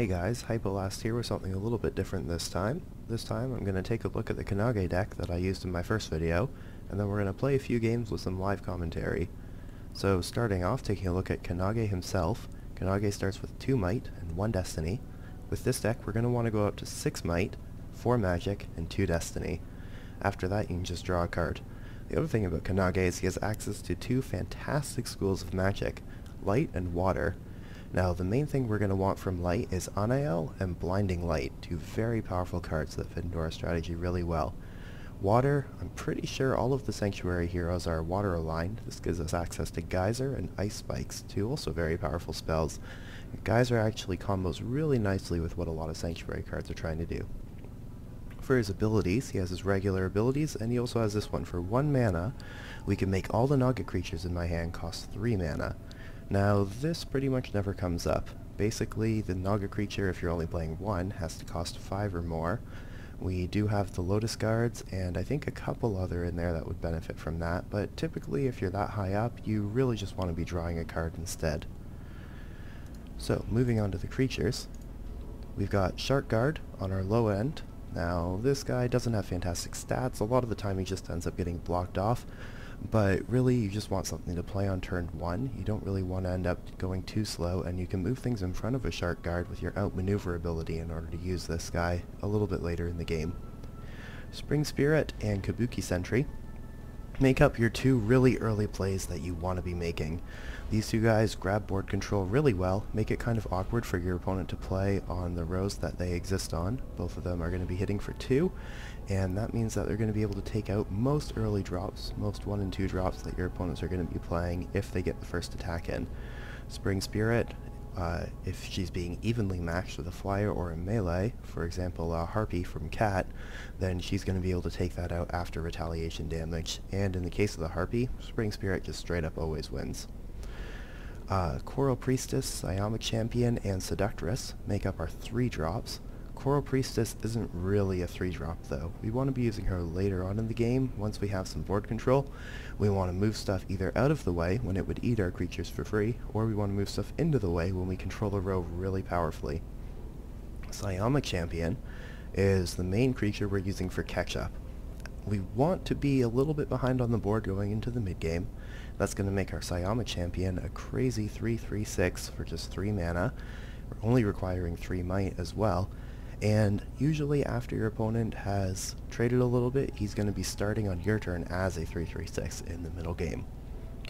Hey guys, Hypolast here with something a little bit different this time. This time I'm going to take a look at the Kenage deck that I used in my first video, and then we're going to play a few games with some live commentary. So starting off, taking a look at Kenage himself, Kenage starts with 2 Might and 1 Destiny. With this deck we're going to want to go up to 6 Might, 4 Magic, and 2 Destiny. After that you can just draw a card. The other thing about Kenage is he has access to two fantastic schools of magic, Light and Water, now the main thing we're going to want from Light is Anael and Blinding Light, two very powerful cards that fit into our strategy really well. Water, I'm pretty sure all of the Sanctuary heroes are water aligned. This gives us access to Geyser and Ice Spikes, two also very powerful spells. Geyser actually combos really nicely with what a lot of Sanctuary cards are trying to do. For his abilities, he has his regular abilities, and he also has this one. For 1 mana, we can make all the Naga creatures in my hand cost 3 mana. Now, this pretty much never comes up. Basically, the Naga creature, if you're only playing one, has to cost 5 or more. We do have the Lotus Guards, and I think a couple other in there that would benefit from that, but typically if you're that high up, you really just want to be drawing a card instead. So, moving on to the creatures, we've got Shark Guard on our low end. Now, this guy doesn't have fantastic stats, a lot of the time he just ends up getting blocked off, but really you just want something to play on turn 1. You don't really want to end up going too slow, and you can move things in front of a Shark Guard with your outmaneuver ability in order to use this guy a little bit later in the game. Spring Spirit and Kabuki Sentry make up your two really early plays that you want to be making. These two guys grab board control really well, make it kind of awkward for your opponent to play on the rows that they exist on. Both of them are going to be hitting for two, and that means that they're going to be able to take out most early drops, most 1 and 2 drops that your opponents are going to be playing if they get the first attack in. Spring Spirit, uh, if she's being evenly matched with a flyer or a melee, for example a Harpy from Cat, then she's going to be able to take that out after retaliation damage, and in the case of the Harpy, Spring Spirit just straight up always wins. Uh, Coral Priestess, Psionic Champion, and Seductress make up our three drops, Coral Priestess isn't really a 3-drop though. We want to be using her later on in the game, once we have some board control. We want to move stuff either out of the way when it would eat our creatures for free, or we want to move stuff into the way when we control a row really powerfully. Psionic Champion is the main creature we're using for catch-up. We want to be a little bit behind on the board going into the mid-game. That's going to make our Psionic Champion a crazy 3-3-6 for just 3 mana. We're only requiring 3 might as well, and usually after your opponent has traded a little bit, he's going to be starting on your turn as a 3-3-6 in the middle game.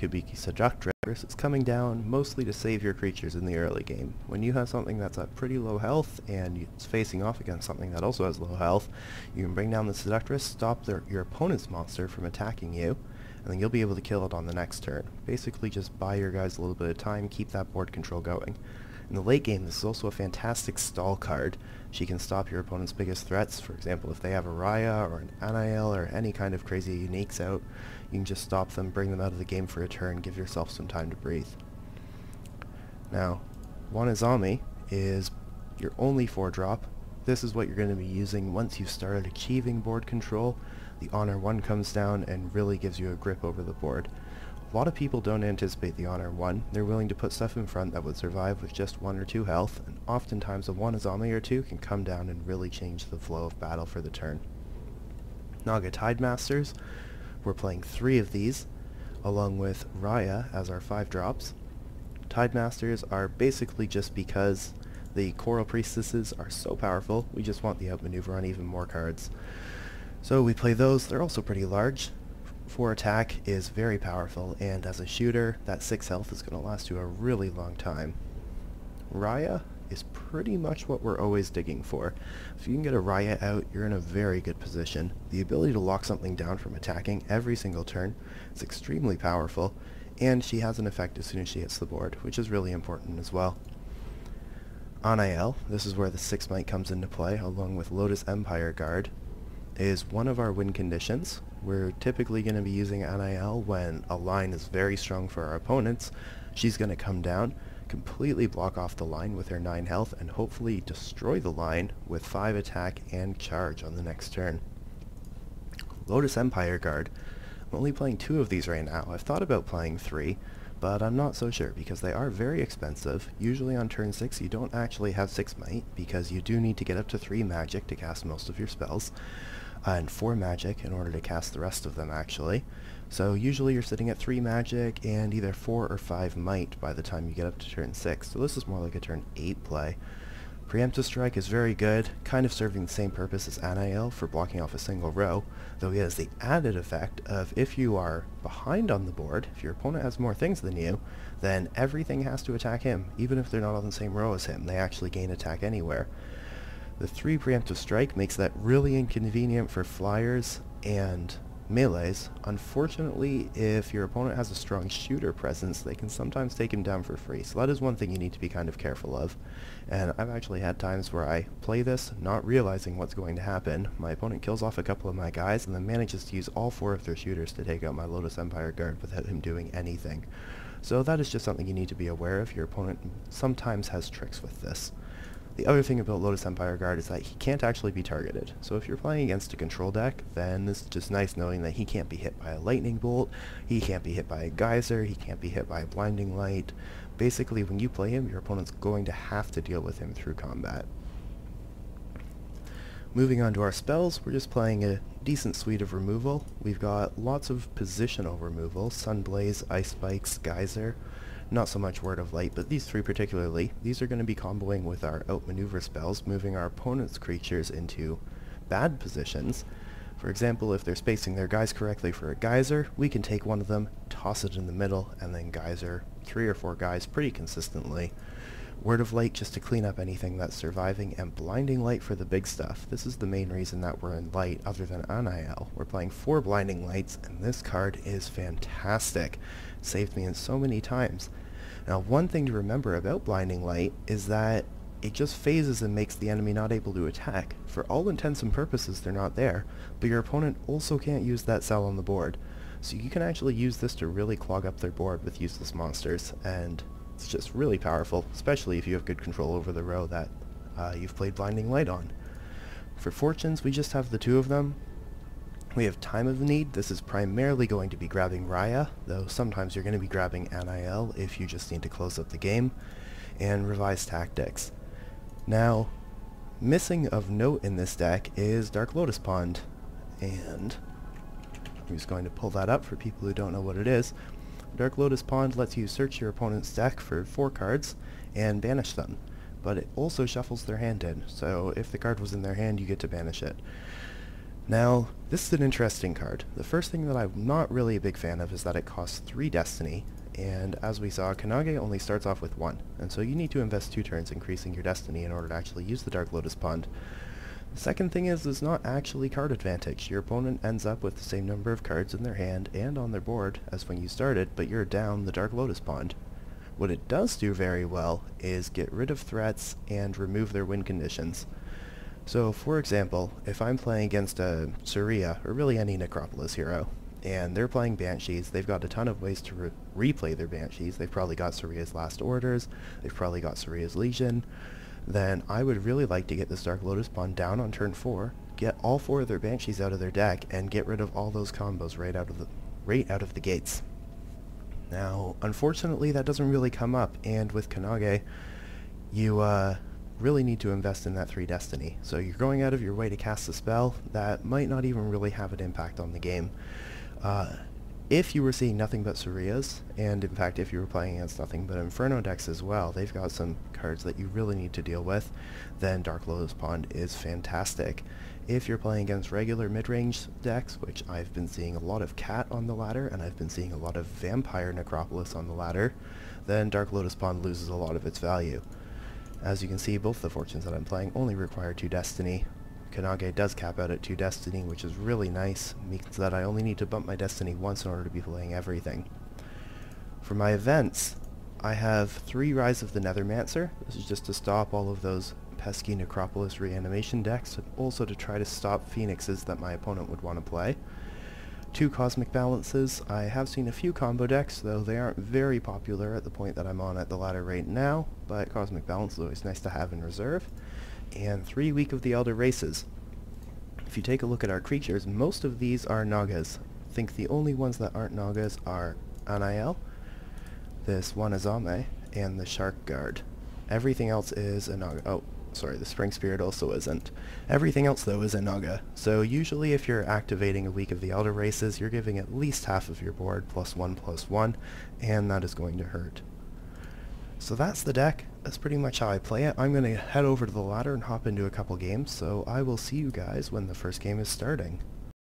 Kabuki Seductress is coming down mostly to save your creatures in the early game. When you have something that's at pretty low health and it's facing off against something that also has low health, you can bring down the Seductress, stop their, your opponent's monster from attacking you, and then you'll be able to kill it on the next turn. Basically just buy your guys a little bit of time, keep that board control going. In the late game, this is also a fantastic stall card. She can stop your opponent's biggest threats. For example, if they have a Raya or an Anael or any kind of crazy uniques out, you can just stop them, bring them out of the game for a turn, give yourself some time to breathe. Now, Wanazami is your only 4-drop. This is what you're going to be using once you've started achieving board control. The Honor 1 comes down and really gives you a grip over the board. A lot of people don't anticipate the Honor 1. They're willing to put stuff in front that would survive with just 1 or 2 health, and oftentimes a Wanazami or 2 can come down and really change the flow of battle for the turn. Naga Tidemasters, we're playing 3 of these, along with Raya as our 5 drops. Tidemasters are basically just because the Coral Priestesses are so powerful, we just want the outmaneuver on even more cards. So we play those, they're also pretty large, 4 attack is very powerful, and as a shooter, that 6 health is going to last you a really long time. Raya is pretty much what we're always digging for. If you can get a Raya out, you're in a very good position. The ability to lock something down from attacking every single turn is extremely powerful, and she has an effect as soon as she hits the board, which is really important as well. Anael, this is where the 6 might comes into play, along with Lotus Empire Guard, is one of our win conditions. We're typically going to be using Anael when a line is very strong for our opponents. She's going to come down, completely block off the line with her 9 health, and hopefully destroy the line with 5 attack and charge on the next turn. Lotus Empire Guard. I'm only playing 2 of these right now. I've thought about playing 3, but I'm not so sure because they are very expensive. Usually on turn 6 you don't actually have 6 might because you do need to get up to 3 magic to cast most of your spells, and 4 magic in order to cast the rest of them actually. So usually you're sitting at 3 magic and either 4 or 5 might by the time you get up to turn 6, so this is more like a turn 8 play. Preemptive Strike is very good, kind of serving the same purpose as Anael for blocking off a single row, though he has the added effect of if you are behind on the board, if your opponent has more things than you, then everything has to attack him, even if they're not on the same row as him. They actually gain attack anywhere. The 3 Preemptive Strike makes that really inconvenient for flyers and melees. Unfortunately, if your opponent has a strong shooter presence, they can sometimes take him down for free, so that is one thing you need to be kind of careful of. And I've actually had times where I play this not realizing what's going to happen. My opponent kills off a couple of my guys and then manages to use all four of their shooters to take out my Lotus Empire guard without him doing anything. So that is just something you need to be aware of. Your opponent sometimes has tricks with this. The other thing about Lotus Empire Guard is that he can't actually be targeted. So if you're playing against a control deck, then it's just nice knowing that he can't be hit by a lightning bolt, he can't be hit by a geyser, he can't be hit by a blinding light. Basically, when you play him, your opponent's going to have to deal with him through combat. Moving on to our spells, we're just playing a decent suite of removal. We've got lots of positional removal, Sunblaze, Ice Spikes, Geyser, not so much Word of Light, but these three particularly. These are going to be comboing with our outmaneuver spells, moving our opponent's creatures into bad positions. For example, if they're spacing their guys correctly for a geyser, we can take one of them, toss it in the middle, and then geyser three or four guys pretty consistently. Word of Light just to clean up anything that's surviving, and Blinding Light for the big stuff. This is the main reason that we're in Light other than Anael. We're playing four Blinding Lights, and this card is fantastic. Saved me in so many times. Now one thing to remember about Blinding Light is that it just phases and makes the enemy not able to attack. For all intents and purposes they're not there, but your opponent also can't use that cell on the board. So you can actually use this to really clog up their board with useless monsters, and it's just really powerful, especially if you have good control over the row that uh, you've played Blinding Light on. For fortunes, we just have the two of them. We have Time of Need. This is primarily going to be grabbing Raya, though sometimes you're going to be grabbing Anael if you just need to close up the game, and Revised Tactics. Now, missing of note in this deck is Dark Lotus Pond, and I'm just going to pull that up for people who don't know what it is. Dark Lotus Pond lets you search your opponent's deck for four cards and banish them, but it also shuffles their hand in, so if the card was in their hand you get to banish it. Now, this is an interesting card. The first thing that I'm not really a big fan of is that it costs 3 Destiny, and as we saw, Kenage only starts off with 1, and so you need to invest 2 turns increasing your Destiny in order to actually use the Dark Lotus Pond. Second thing is, there's not actually card advantage. Your opponent ends up with the same number of cards in their hand and on their board as when you started, but you're down the Dark Lotus Pond. What it does do very well is get rid of threats and remove their win conditions. So, for example, if I'm playing against a Saria, or really any Necropolis hero, and they're playing Banshees, they've got a ton of ways to re replay their Banshees. They've probably got Saria's Last Orders, they've probably got Saria's Legion, then I would really like to get this Dark Lotus Pond down on turn 4, get all four of their Banshees out of their deck, and get rid of all those combos right out of the right out of the gates. Now, unfortunately, that doesn't really come up, and with Kenage, you uh, really need to invest in that 3 Destiny. So you're going out of your way to cast a spell that might not even really have an impact on the game. Uh, if you were seeing nothing but Sarias, and in fact if you were playing against nothing but Inferno decks as well, they've got some cards that you really need to deal with, then Dark Lotus Pond is fantastic. If you're playing against regular mid-range decks, which I've been seeing a lot of Cat on the ladder, and I've been seeing a lot of Vampire Necropolis on the ladder, then Dark Lotus Pond loses a lot of its value. As you can see, both the fortunes that I'm playing only require 2 Destiny, Kenage does cap out at 2 Destiny, which is really nice, means that I only need to bump my Destiny once in order to be playing everything. For my events, I have 3 Rise of the Nethermancer. This is just to stop all of those pesky Necropolis reanimation decks, and also to try to stop Phoenixes that my opponent would want to play. Two Cosmic Balances. I have seen a few combo decks, though they aren't very popular at the point that I'm on at the ladder right now, but Cosmic Balance is always nice to have in reserve and three Week of the Elder Races. If you take a look at our creatures, most of these are Nagas. I think the only ones that aren't Nagas are Anael, this Wanazame, and the Shark Guard. Everything else is a Naga. Oh, sorry, the Spring Spirit also isn't. Everything else, though, is a Naga. So usually if you're activating a week of the Elder Races, you're giving at least half of your board plus one plus one, and that is going to hurt. So that's the deck. That's pretty much how I play it. I'm going to head over to the ladder and hop into a couple games, so I will see you guys when the first game is starting.